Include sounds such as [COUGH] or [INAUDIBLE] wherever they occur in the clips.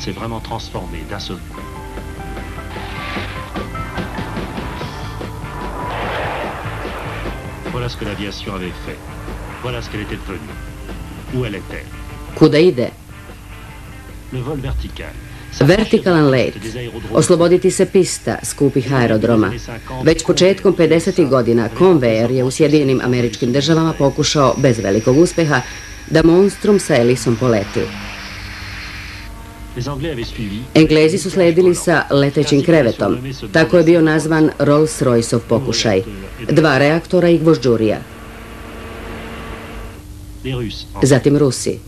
monde s'est vraiment transformé d'un seul coup. Voilà ce que l'aviation avait fait. Voilà ce qu'elle était devenue. Où elle était. Kuda ide? Le vol vertical. Vertikalan let, osloboditi se pista skupih aerodroma. Već početkom 50. godina Convair je u Sjedinim američkim državama pokušao, bez velikog uspjeha, da monstrum sa Elisom poleti. Englezi su sledili sa letećim krevetom. Tako je bio nazvan Rolls-Royceov pokušaj. Dva reaktora i gvožđurija. Zatim Rusi.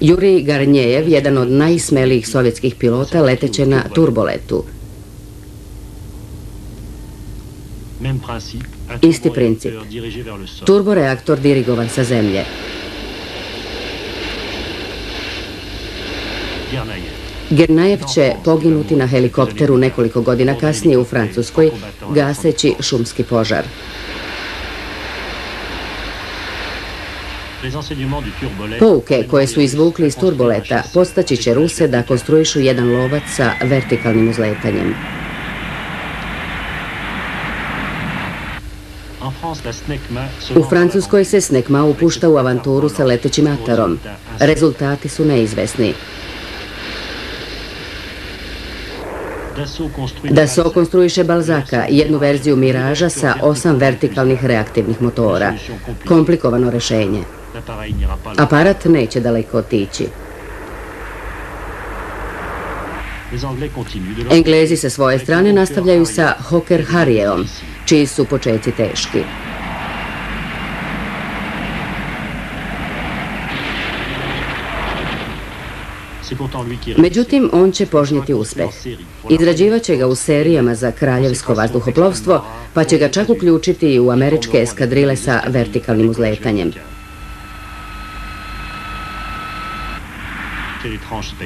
Juri Garnjejev, jedan od najsmelijih sovjetskih pilota, leteće na turboletu. Isti princip. Turboreaktor dirigovan sa zemlje. Gernajev će poginuti na helikopteru nekoliko godina kasnije u Francuskoj, gaseći šumski požar. Pouke koje su izvukli iz turboleta postaći će Ruse da konstruišu jedan lovac sa vertikalnim uzletanjem. U Francuskoj se Snekma upušta u avanturu sa letećim atarom. Rezultati su neizvesni. Dassault konstruiše Balzaka, jednu verziju Miraža sa osam vertikalnih reaktivnih motora. Komplikovano rešenje. Aparat neće daleko otići. Englezi sa svoje strane nastavljaju sa Hawker Harrijeom, čiji su početci teški. Međutim, on će požnjeti uspeh. Izrađivat će ga u serijama za kraljevsko vazduhoplovstvo, pa će ga čak uključiti i u američke eskadrile sa vertikalnim uzletanjem.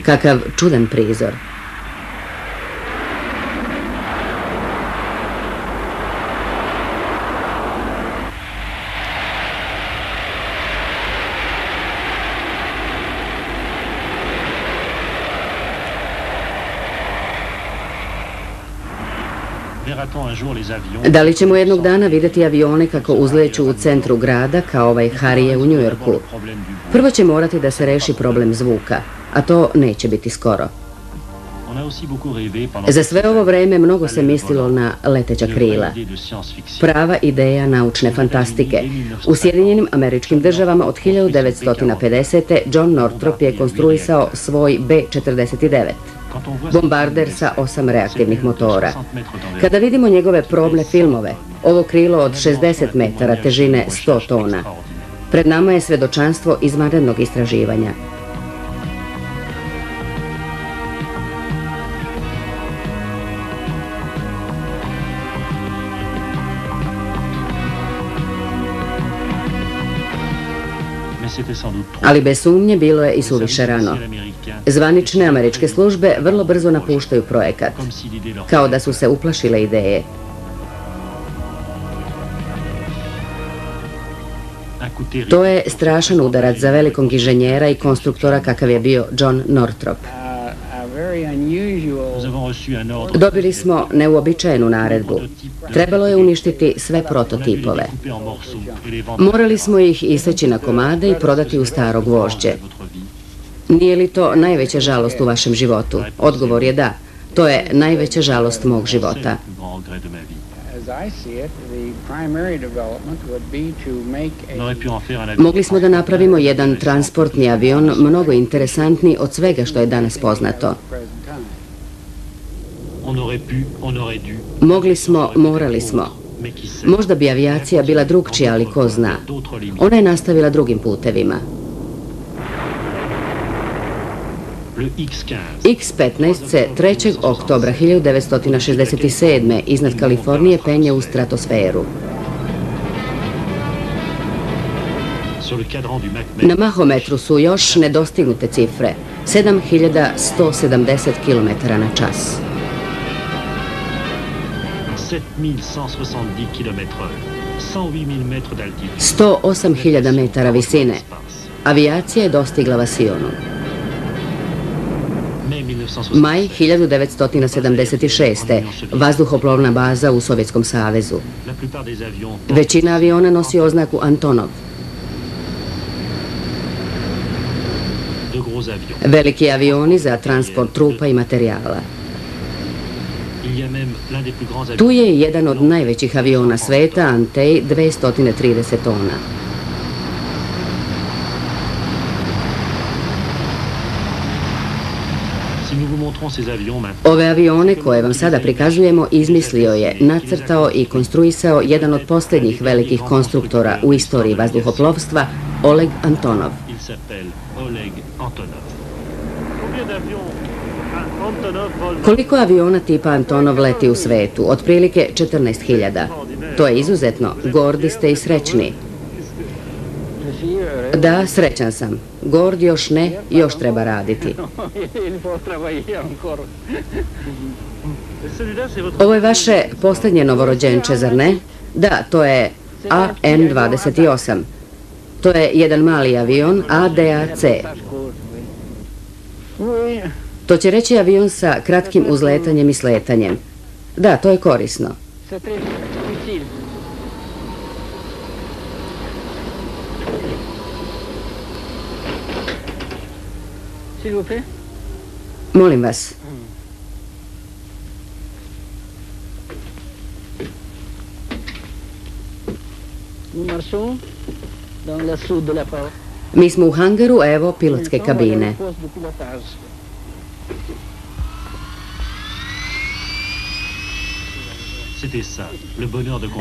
Kakav čudan prizor. Da li ćemo jednog dana vidjeti avione kako uzleću u centru grada kao ovaj Harije u Njujorku? Prvo će morati da se reši problem zvuka, a to neće biti skoro. Za sve ovo vreme mnogo se mislilo na leteća krila. Prava ideja naučne fantastike. U Sjedinjenim američkim državama od 1950. John Northrop je konstruisao svoj B-49 bombarder sa osam reaktivnih motora. Kada vidimo njegove probne filmove, ovo krilo od 60 metara težine 100 tona, pred nama je svedočanstvo izvanrednog istraživanja. Ali bez sumnje bilo je i suviše rano. Zvanične američke službe vrlo brzo napuštaju projekat, kao da su se uplašile ideje. To je strašan udarac za velikog inženjera i konstruktora kakav je bio John Northrop. Dobili smo neuobičajenu naredbu. Trebalo je uništiti sve prototipove. Morali smo ih iseći na komade i prodati u staro gvožđe. Nije li to najveća žalost u vašem životu? Odgovor je da. To je najveća žalost mog života. Mogli smo da napravimo jedan transportni avion mnogo interesantniji od svega što je danas poznato. Mogli smo, morali smo. Možda bi avijacija bila drugčija, ali ko zna. Ona je nastavila drugim putevima. X-15 se 3. oktobra 1967. iznad Kalifornije penje u stratosferu. Na mahometru su još nedostignute cifre, 7170 km na čas. 108.000 metara visine. Avijacija je dostigla Vasionu. Maj 1976. Vazduhoplovna baza u Sovjetskom savezu. Većina aviona nosi oznaku Antonov. Veliki avioni za transport trupa i materijala. Tu je jedan od najvećih aviona sveta, Antej, 230 tona. Ove avione koje vam sada prikazujemo izmislio je, nacrtao i konstruisao jedan od posljednjih velikih konstruktora u istoriji vazduhoplovstva, Oleg Antonov. Koliko aviona tipa Antonov leti u svetu? Otprilike 14.000. To je izuzetno. Gordi ste i srećni. Da, srećan sam. Gord još ne, još treba raditi. [LAUGHS] Ovo je vaše posljednje novorođenče, zar ne? Da, to je AN-28. To je jedan mali avion ADAC. To će reći avion sa kratkim uzletanjem i sletanjem. Da, to je korisno. Molim vas. Mi smo u hangaru, evo pilotske kabine.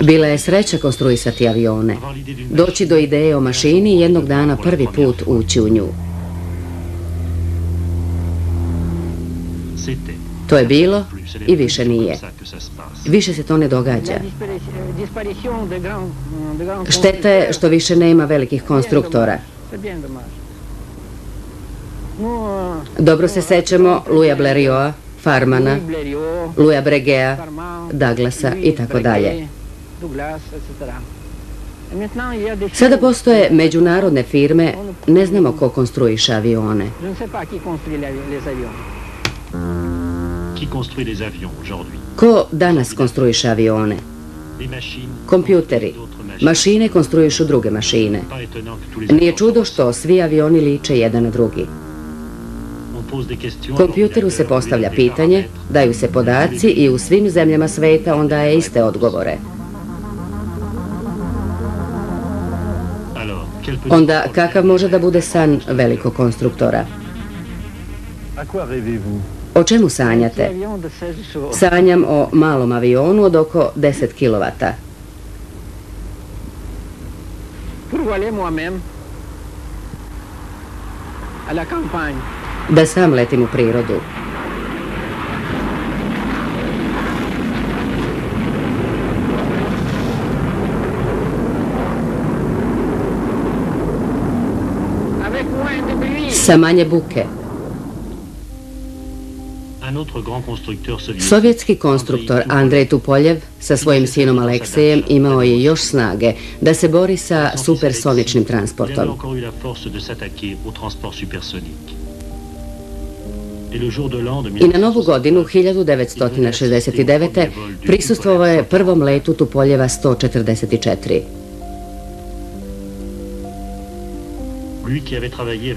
Bila je sreća konstruisati avione. Doći do ideje o mašini i jednog dana prvi put ući u nju. To je bilo i više nije. Više se to ne događa. Šteta je što više nema velikih konstruktora. Dobro se sećamo Luja Blerioa, Farmana, Luja Bregea, Douglasa i tako dalje. Sada postoje međunarodne firme, ne znamo ko konstruiše avione. Ko danas konstruiše avione? Kompjuteri. Mašine konstruišu druge mašine. Nije čudo što svi avioni liče jedan na drugi. Kompjuteru se postavlja pitanje, daju se podaci i u svim zemljama sveta on daje iste odgovore. Onda kakav može da bude san velikog konstruktora? O čemu sanjate? Sanjam o malom avionu od oko 10 kW. Da sam letim u prirodu. Sa manje buke. Sovjetski konstruktor Andrej Tupoljev sa svojim sinom Aleksejem imao je još snage da se bori sa supersoničnim transportom. I na novu godinu 1969. prisustvovao je prvom letu Tupoljeva 144.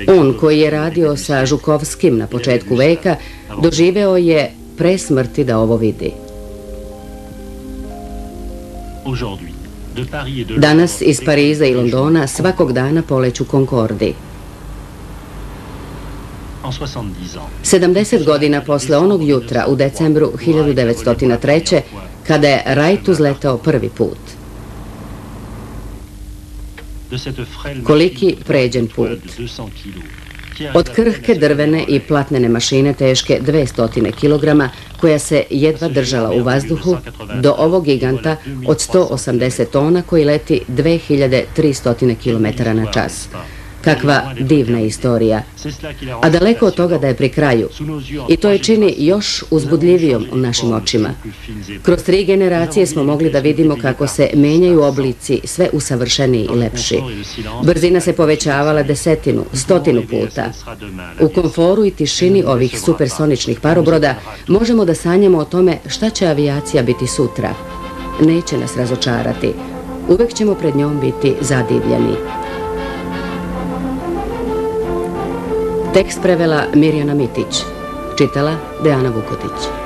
On koji je radio sa Žukovskim na početku veka doživeo je presmrti da ovo vidi. Danas iz Pariza i Londona svakog dana poleću Concordi. 70 godina posle onog jutra u decembru 1903. kada je Wright uzletao prvi put. Koliki pređen put. Od krhke drvene i platnene mašine teške 200 kg, koja se jedva držala u vazduhu, do ovog giganta od 180 tona koji leti 2300 km na čas. Kakva divna istorija. A daleko od toga da je pri kraju. I to je čini još uzbudljivijom u našim očima. Kroz tri generacije smo mogli da vidimo kako se menjaju oblici sve usavršeniji i lepši. Brzina se povećavala desetinu, stotinu puta. U komforu i tišini ovih supersoničnih parobroda možemo da sanjamo o tome šta će avijacija biti sutra. Neće nas razočarati. Uvek ćemo pred njom biti zadivljeni. Tekst prevela Mirjana Mitić. Čitala Dejana Vukotić.